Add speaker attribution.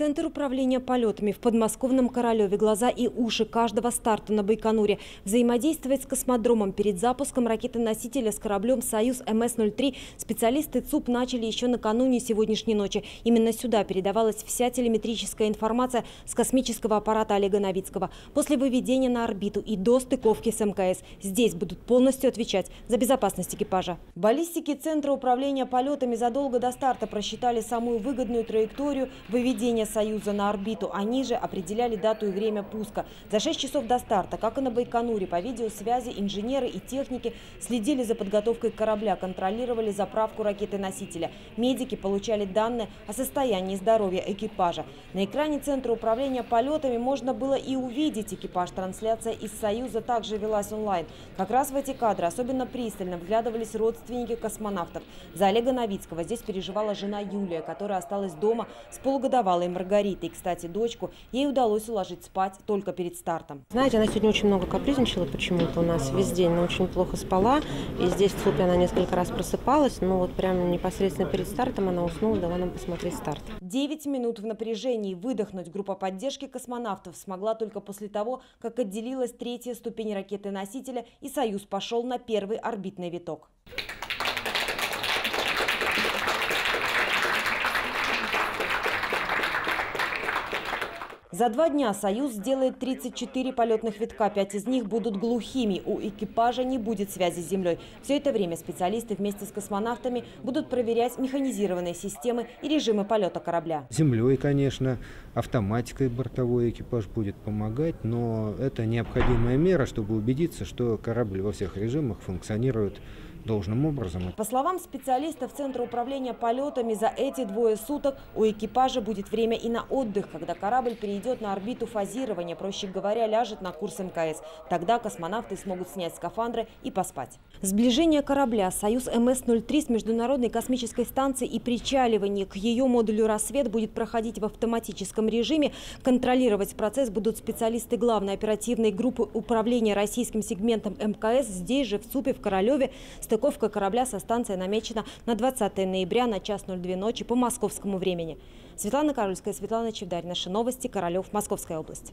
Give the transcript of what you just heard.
Speaker 1: Центр управления полетами в подмосковном Королеве. Глаза и уши каждого старта на Байконуре. Взаимодействовать с космодромом перед запуском ракеты-носителя с кораблем «Союз МС-03» специалисты ЦУП начали еще накануне сегодняшней ночи. Именно сюда передавалась вся телеметрическая информация с космического аппарата Олега Новицкого. После выведения на орбиту и до стыковки с МКС здесь будут полностью отвечать за безопасность экипажа. Баллистики Центра управления полетами задолго до старта просчитали самую выгодную траекторию выведения «Союза» на орбиту. Они же определяли дату и время пуска. За 6 часов до старта, как и на Байконуре, по видеосвязи инженеры и техники следили за подготовкой корабля, контролировали заправку ракеты-носителя. Медики получали данные о состоянии здоровья экипажа. На экране Центра управления полетами можно было и увидеть экипаж. Трансляция из «Союза» также велась онлайн. Как раз в эти кадры особенно пристально вглядывались родственники космонавтов. За Олега Новицкого здесь переживала жена Юлия, которая осталась дома с полугодовалой Маргаритой. Кстати, дочку ей удалось уложить спать только перед стартом.
Speaker 2: Знаете, она сегодня очень много капризничала почему-то у нас весь день. Она очень плохо спала. И здесь в ЦУПе она несколько раз просыпалась. Но вот прямо непосредственно перед стартом она уснула, дала нам посмотреть старт.
Speaker 1: Девять минут в напряжении выдохнуть группа поддержки космонавтов смогла только после того, как отделилась третья ступень ракеты-носителя и «Союз» пошел на первый орбитный виток. За два дня «Союз» сделает 34 полетных витка. Пять из них будут глухими. У экипажа не будет связи с землей. Все это время специалисты вместе с космонавтами будут проверять механизированные системы и режимы полета корабля.
Speaker 3: Землей, конечно, автоматикой бортовой экипаж будет помогать, но это необходимая мера, чтобы убедиться, что корабль во всех режимах функционирует должным образом.
Speaker 1: По словам специалистов Центра управления полетами, за эти двое суток у экипажа будет время и на отдых, когда корабль перейдет на орбиту фазирования, проще говоря, ляжет на курс МКС. Тогда космонавты смогут снять скафандры и поспать. Сближение корабля «Союз МС-03» с Международной космической станцией и причаливание к ее модулю «Рассвет» будет проходить в автоматическом режиме. Контролировать процесс будут специалисты главной оперативной группы управления российским сегментом МКС здесь же, в ЦУПе, в Королеве. Стыковка корабля со станцией намечена на 20 ноября на час 02 ночи по московскому времени. Светлана Карольская, Светлана Чевдарь. Наши новости. Королев. Московская область.